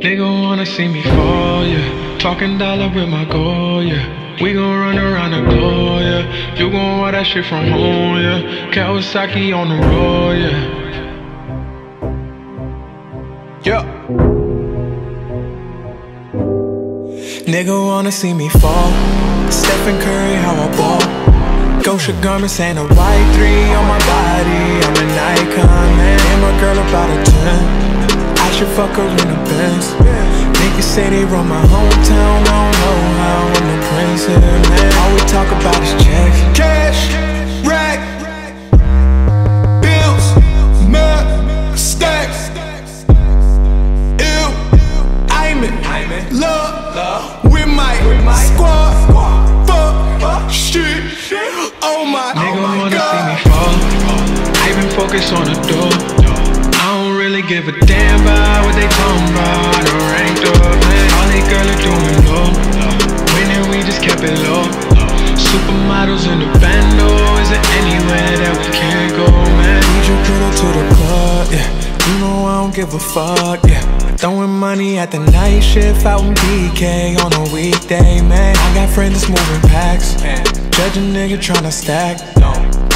Nigga wanna see me fall, yeah. Talking dollar with my goal, yeah. We gon' run around the globe, yeah. You gon' wear that shit from home, yeah. Kawasaki on the road, yeah. Yeah. Nigga wanna see me fall. Stephen Curry, how I ball. Gosha garments and a white three on my body. I'm an icon, man. And my girl about a 10. I should fuck her in a Benz. Niggas say they run my hometown. I don't know how I'm the prince here, man. All we talk about is checks. Cash, rack, bills, mad, stacks. Ill, I'm it. Love, with my squad. Fuck, shit. Oh my, Nigga oh my wanna see me fall. I been focused on the door. I don't really give a damn about what they talking about. I done ranked up, man. All they girl are doing low. Winning, we just kept it low. Supermodels in the bando. Is there anywhere that we can't go, man? Need you put her to the club, yeah. You know I don't give a fuck, yeah. Throwing money at the night shift out in BK on a weekday, man. I got friends that's moving packs. Judge a nigga tryna stack.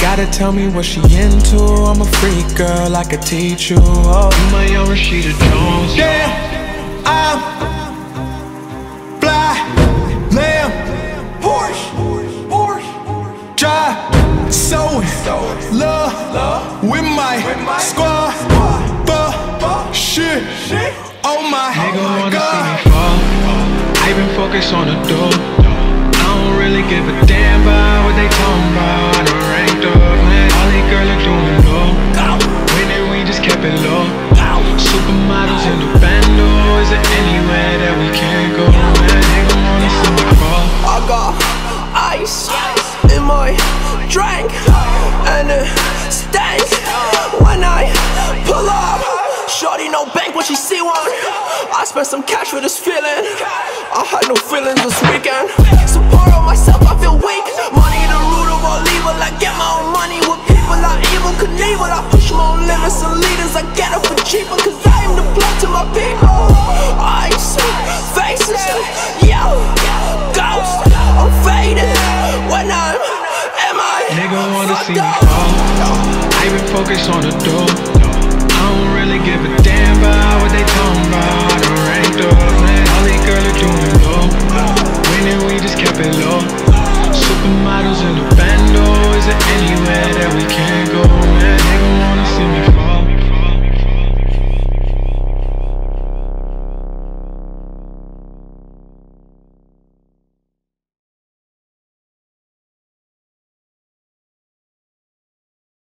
Gotta tell me what she into. I'm a freak girl, oh. I could teach you. Oh, you my young Rashida Jones. Damn, I'm fly, lamb, Porsche, Porsche, drive, sewing, love, with my squad, fuck, shit, oh my, Nigga oh my wanna see me fall. I been focused on the door. I don't really give a damn about what they talking about. My drink and it stank when I pull up. Shorty no bank when she see one. I spent some cash for this feeling. I had no feelings this weekend. Support on myself, I feel weak. Money the root of all evil. I get my own money with people I Evel Knievel. I push my own limits and leaders. I get it for cheaper cause I am the plug to my people. I faces, yo, never seen me fall. I even focus on the door. I don't really give a damn about what they told me.